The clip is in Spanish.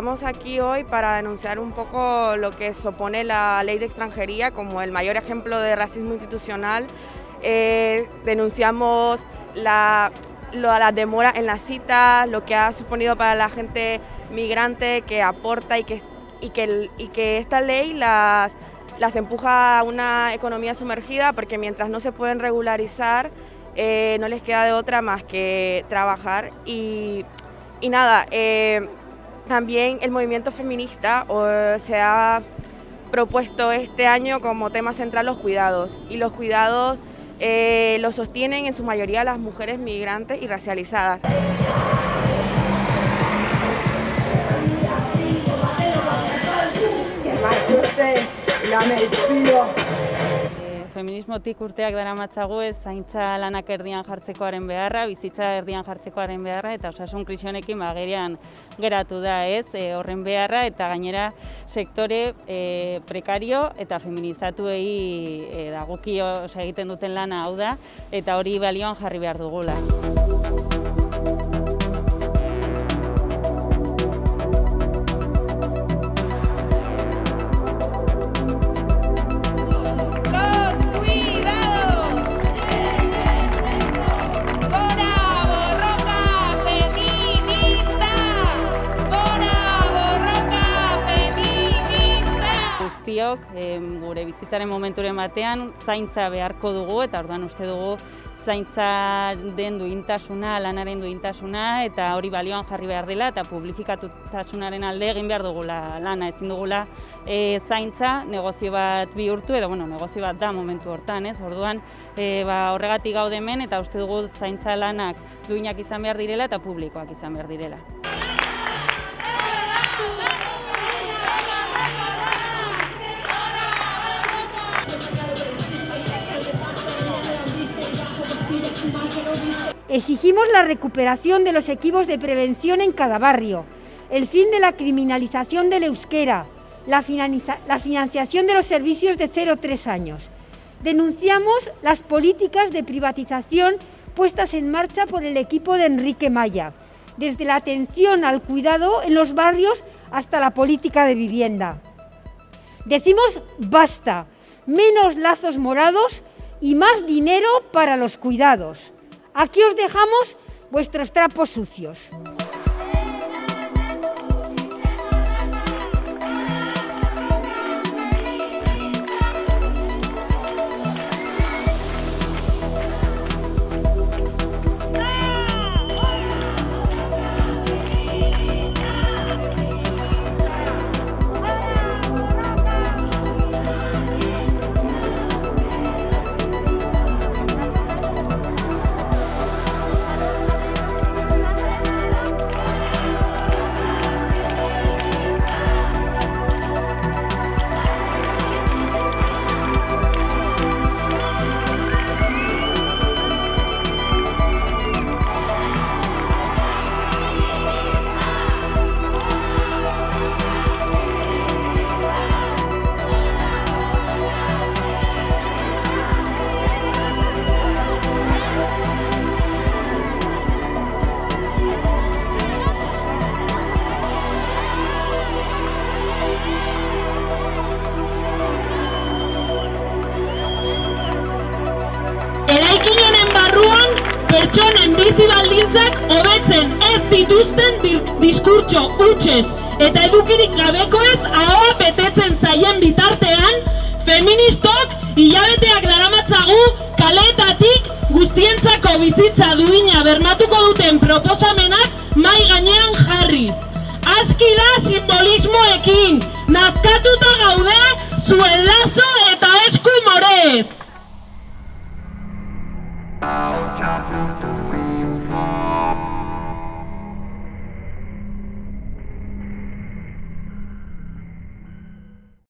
estamos aquí hoy para denunciar un poco lo que supone la ley de extranjería como el mayor ejemplo de racismo institucional. Eh, denunciamos la, la demora en la cita, lo que ha suponido para la gente migrante que aporta y que, y que, y que esta ley las, las empuja a una economía sumergida porque mientras no se pueden regularizar, eh, no les queda de otra más que trabajar y, y nada, eh, también el movimiento feminista se ha propuesto este año como tema central los cuidados y los cuidados eh, los sostienen en su mayoría las mujeres migrantes y racializadas. Feminismotik urteak dara matzagu ez zaintza lanak erdian jartzekoaren beharra, bizitza erdian jartzekoaren beharra, eta osasun krisionekin magerian geratu da ez e, horren beharra, eta gainera sektore e, prekario eta feminizatuei e, dagokio egiten duten lana hau da, eta hori balioan jarri behar dugula. Guztiok gure bizitzaren momenturen batean zaintza beharko dugu eta orduan uste dugu zaintza den duintasuna, lanaren duintasuna eta hori balioan jarri behar dela eta publifikatutasunaren alde egin behar dugula lana, ezin dugula e, zaintza negozio bat bihurtu edo bueno, negozio bat da momentu hortan, ez? Orduan e, ba, horregatik gaude hemen eta uste dugu zaintza lanak duinak izan behar direla eta publikoak izan behar direla. Exigimos la recuperación de los equipos de prevención en cada barrio, el fin de la criminalización del euskera, la, financiación de los servicios de 0-3 años. Denunciamos las políticas de privatización puestas en marcha por el equipo de Enrique Maya, desde la atención al cuidado en los barrios hasta la política de vivienda. Decimos basta, menos lazos morados y más dinero para los cuidados. Aquí os dejamos vuestros trapos sucios. Pertsonen bizi baldintzak hobetzen ez dituzten diskurtso utxez eta edukirik gabeko ez ahoa betetzen zaien bitartean, feministok hilabeteak daramatzagu kaletatik guztientzako bizitza duina bermatuko duten proposamenak mai gainean jarriz. Aski da simbolismoekin, nazkatuta gaude zuen lazo eta esku morez. Thank you.